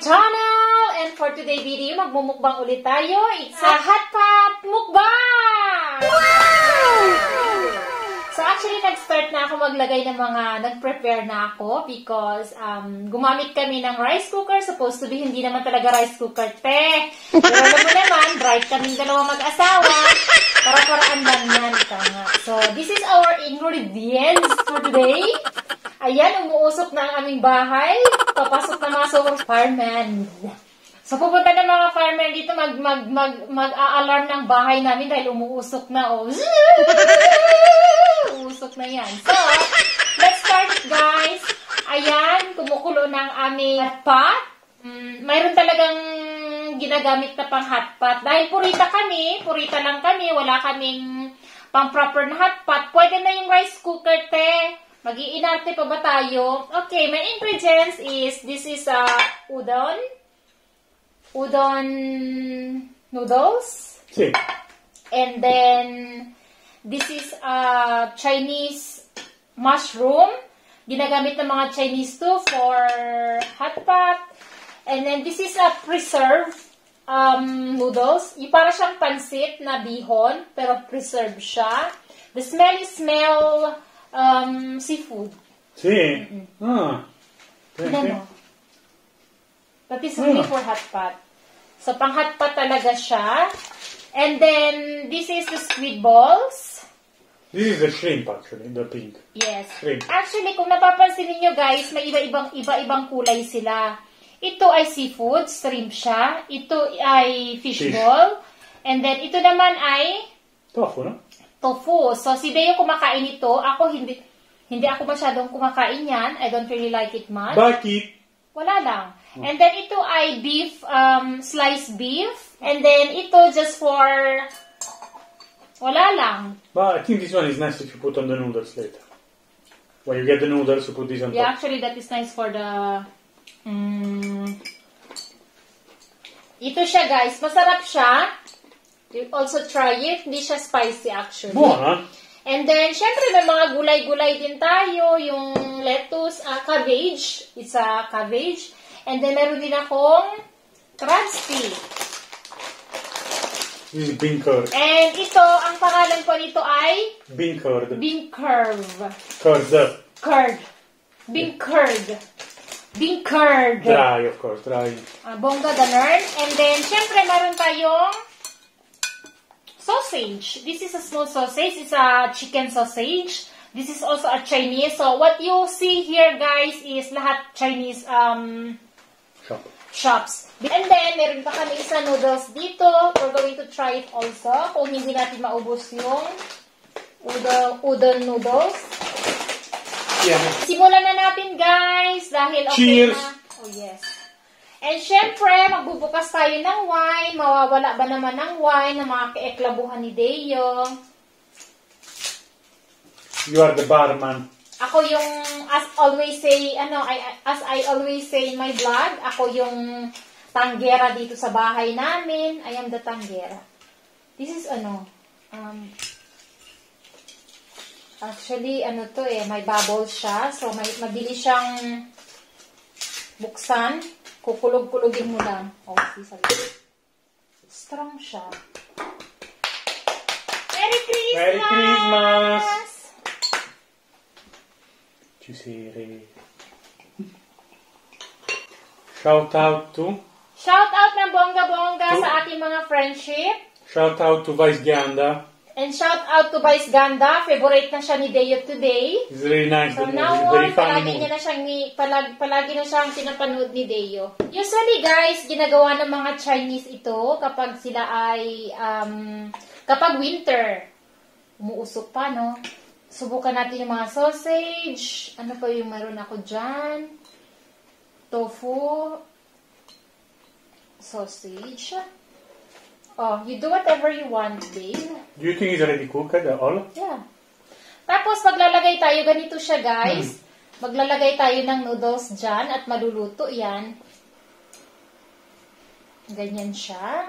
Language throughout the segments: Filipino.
channel! And for today video, magmumukbang ulit tayo. It's a hot pot mukbang! So actually, nag-start na ako maglagay ng mga, nag-prepare na ako because um, gumamit kami ng rice cooker. Supposed to be, hindi naman talaga rice cooker, te. Pero alam mo naman, bright kaming dalawa mag-asawa. Para-paraan lang yan. Ito nga. So, this is our ingredients for today. Ayan, umuusok na ang aming bahay. Papasok na mga sobrang fireman. So, pupunta na mga fireman dito, mag, mag, mag, mag-a-alarm ng bahay namin dahil umuusok na, oh. Uusok na yan. So, let's start, guys. Ayan, kumukulo ng aming hot pot. Mm, mayroon talagang ginagamit na pang hot pot. Dahil purita kami, purita lang kami, wala kaming pang proper na hot pot. Pwede na yung rice cooker, te. Mag-iinarte pa ba tayo? Okay, my ingredients is, this is uh, udon. Udon noodles. Sì. And then, this is uh, Chinese mushroom. Ginagamit ng mga Chinese to for hot pot. And then, this is a preserved um, noodles. Yung para siyang pansit na bihon, pero preserved siya. The smell is smell um, seafood. Sì. Ah. Tignan Senti. mo. That is really Mm. for hot pot. So, pang hot pot talaga siya. And then, this is the squid balls. This is the shrimp actually, the pink. Yes. Shrimp. Actually, kung napapansin niyo guys, may iba-ibang iba-ibang kulay sila. Ito ay seafood, shrimp siya. Ito ay fish Fish. ball. And then, ito naman ay Tofu, no? Tofu. So, si Deo kumakain ito. Ako, hindi hindi ako masyadong kumakain yan. I don't really like it much. Bakit? Wala lang. And then, ito ay beef, um, sliced beef. And then, ito just for... Wala lang. But I think this one is nice if you put on the noodles later. When you get the noodles, you put this on Yeah, top. actually, that is nice for the... Mm, ito siya, guys. Masarap siya. You also try it. Hindi siya spicy, actually. Buona. And then, syempre, may mga gulay-gulay din tayo. Yung lettuce, ah, cabbage. It's a cabbage. And then, meron din akong crab stick. Is bean curd. And ito, ang pangalan po nito ay Bean curd. bean curve. Curd. Curd. Bean curd. Bean curd. Dry, of course, dry. Ah, bongga ganun. And then, syempre, meron tayong sausage. This is a small sausage. It's a chicken sausage. This is also a Chinese. So, what you see here, guys, is lahat Chinese um, Shop. shops. And then, meron pa kami isa noodles dito. We're going to try it also. Kung hindi natin maubos yung udon, udon noodles. Yeah. Simulan na natin, guys. Dahil okay Cheers! na. Oh, yes. And syempre, magbubukas tayo ng wine. Mawawala ba naman ng wine na mga kaeklabuhan ni Deo? You are the barman. Ako yung, as always say, ano, I, as I always say in my vlog, ako yung tanggera dito sa bahay namin. I am the tanggera. This is ano, um, actually, ano to eh, may bubbles siya. So, may, mabilis siyang buksan. Kukulog-kulogin mo lang. Oh, see. Strong siya. Merry Christmas! Merry Christmas! Sei Shout out to Shout out ng bongga-bongga sa ating mga friendship. Shout out to Vice Ganda. And shout out to Vice Ganda. Favorite na siya ni Deo today. It's very nice. From now on, palagi niya na siyang, ni- palagi, palagi na siyang pinapanood ni Deo. Usually guys, ginagawa ng mga Chinese ito kapag sila ay, um, kapag winter. Umuusok pa, no? Subukan natin yung mga sausage. Ano pa yung meron ako dyan? Tofu. Sausage. Oh, you do whatever you want, babe. Do you think it's already cooked uh, all? Yeah. Tapos, maglalagay tayo, ganito siya, guys. Maglalagay tayo ng noodles dyan at maluluto yan. Ganyan siya.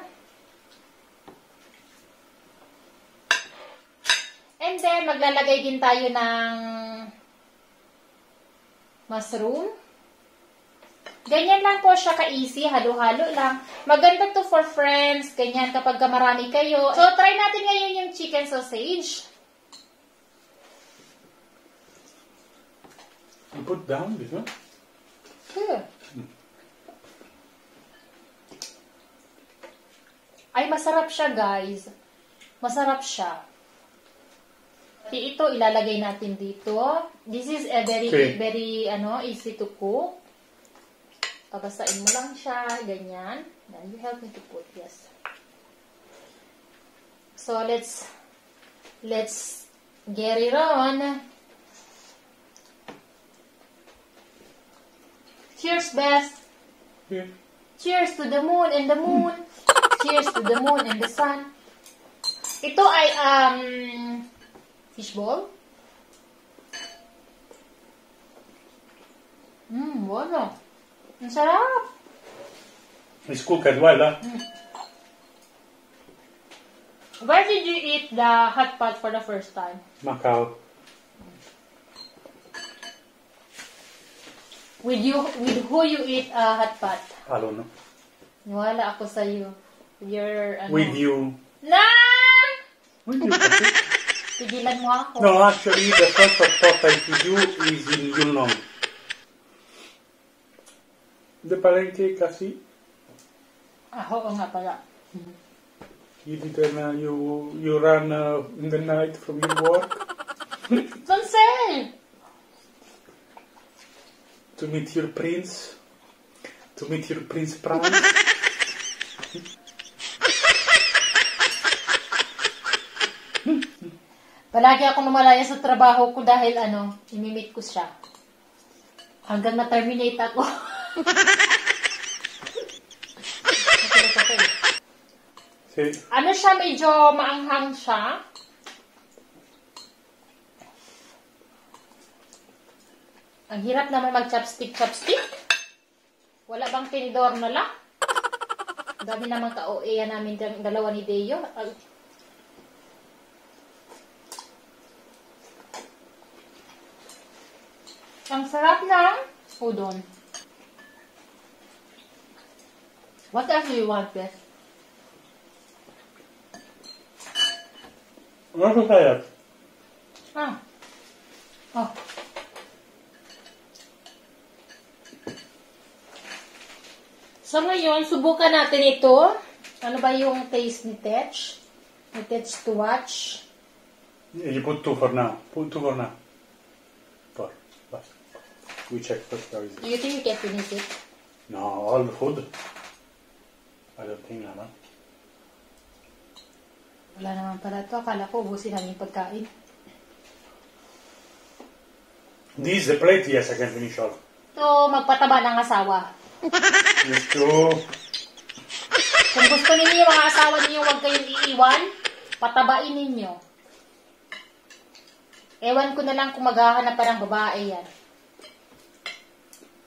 And then, maglalagay din tayo ng mushroom. Ganyan lang po siya ka-easy, halo-halo lang. Maganda to for friends, ganyan kapag ka marami kayo. So, try natin ngayon yung chicken sausage. You put down this one? Sure. Ay, masarap siya, guys. Masarap siya. Ito, ilalagay natin dito. This is a very, Okay. very, ano, easy to cook. Pabasain mo lang siya, ganyan. Now, you help me to put, yes. So, let's, let's get it on. Cheers, Beth. Here. Cheers to the moon and the moon. Cheers to the moon and the sun. Ito ay um fishball. Mmm, bueno. Ang sarap. Cooked as well, huh? Where did you eat the hot pot for the first time? Macau. With you, with who you eat a hot pot? Don't know. Wala ako sa iyo. Your, ano? With you. Na! With you. Tigilan mo ako. No, actually, the first hot pot I with you is in Yunnan. The palenque kasi. Ah, oo nga pala. You did uh, you you run uh, in the night from your work Sansel! to meet your prince, to meet your prince Franz. Palagi ako lumalaya sa trabaho ko dahil ano, imimit ko siya. Hanggang na-terminate ako. See, ano siya, medyo maanghang siya. Ang hirap naman mag-chopstick-chopstick. Wala bang tinidor na lang? Dami naman ka-OA namin dal- dalawa ni Deo. Ay, Ang sarap ng udon. What else do you want, Beth? was that? Ah. Oh. So ngayon, subukan natin ito. Ano ba yung taste ni Tetch? Ni Tetch to watch. You put two for now. Put two for now. Four. Basta. We check first Do you think you can finish it? No, all the food. Think naman. Wala naman pala ito. Akala ko ubusin namin yung pagkain. This is the plate, yes, I can finish all. So, magpataba ng asawa. Yes, two. Kung gusto ninyo yung mga asawa ninyo, huwag kayong iiwan. Patabain ninyo. Ewan ko na lang kung maghahanap pa ng babae yan.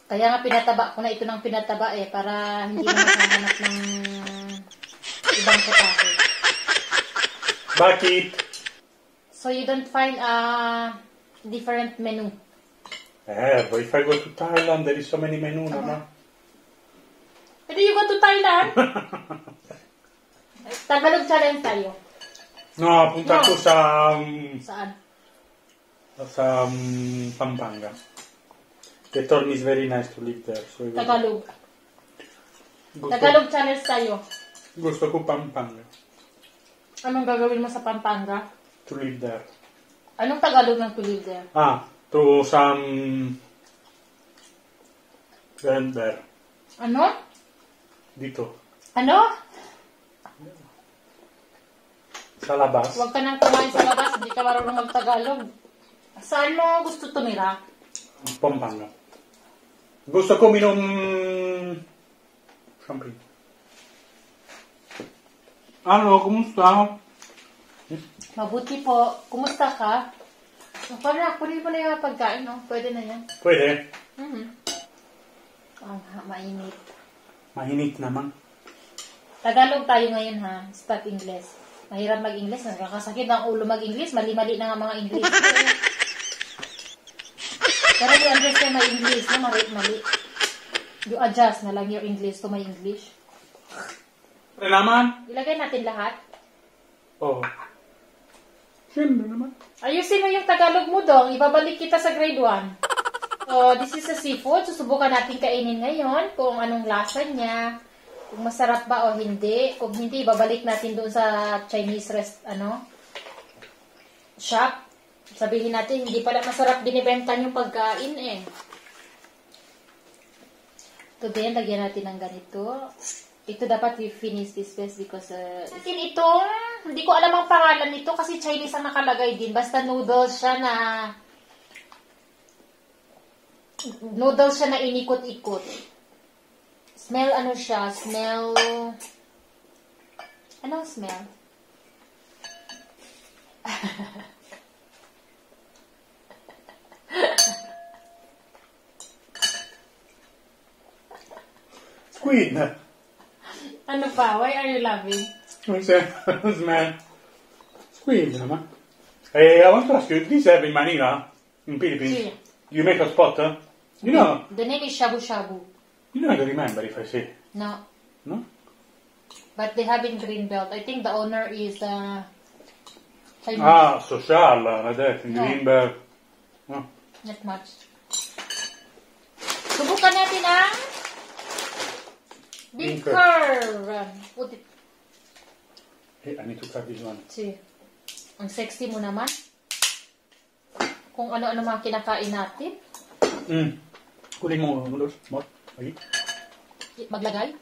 Kaya nga pinataba ko na ito ng pinataba eh, para hindi na maghahanap ng ibang putake. Bakit? So you don't find a different menu. Eh, but if I go to Thailand, there is so many menu naman. Pero you go to Thailand? Tagalog challenge tayo. No, punta No. ko sa, um, Saan? sa um, Pampanga. Me it's very nice to live there. So Tagalog. gusto, Tagalog challenge tayo. gusto ko Pampanga. Anong gagawin mo sa Pampanga? To live there. Anong Tagalog ng to live there? Ah, to some... Then there. Ano? Dito. Ano? Sa labas. Huwag ka nang kumain sa labas, hindi ka marunong mag-Tagalog. Saan mo gusto tumira? Pampanga. Gusto ko minom... Champagne. Ano, kumusta? Mabuti po. Kumusta ka? O, Para, kunin mo na yung pagkain, no? Pwede na yan. Pwede. Mhm. Ah, mainit. Mahinit naman. Tagalog tayo ngayon, ha? Start English. Mahirap mag-English. Nakakasakit ang ulo mag-English. Mali-mali na nga mga English. Pero you understand my English, no? Mali-mali. You adjust na lang your English to my English. Eh naman. Ilagay natin lahat. Oh. Siyempre naman. Ayusin mo yung Tagalog mo dong. Ibabalik kita sa grade 1. So, this is a seafood. Susubukan natin kainin ngayon kung anong lasa niya. Kung masarap ba o hindi. Kung hindi, ibabalik natin doon sa Chinese rest, ano, shop. Sabihin natin, hindi pala masarap binibenta yung pagkain eh. Ito din, lagyan natin ng ganito. Ito dapat we finish this first because uh, natin itong hindi ko alam ang pangalan nito kasi Chinese ang nakalagay din. Basta noodles siya na noodles siya na inikot-ikot. Smell ano siya? Smell Anong smell? Squid. Ano pa? Why are you laughing? That? man? Squid naman. Eh, I want to ask you, this have in Manila, in Philippines, Si. you make a spot, huh? You know, The name is Shabu Shabu. you know I don't remember if I say, No. no? But they have in Greenbelt. I think the owner is uh, Chinese. Ah, social, like that, in No. Greenberg. No? Not much. Subukan natin ang Binker. Binker. Put it. Hey, I need to cut this one. See. Ang sexy mo naman. Kung ano-ano mga kinakain natin. Mm. Kunin mo, noodles, more. Lagi. Maglagay.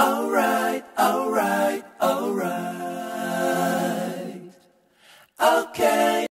Alright, alright, alright. Okay.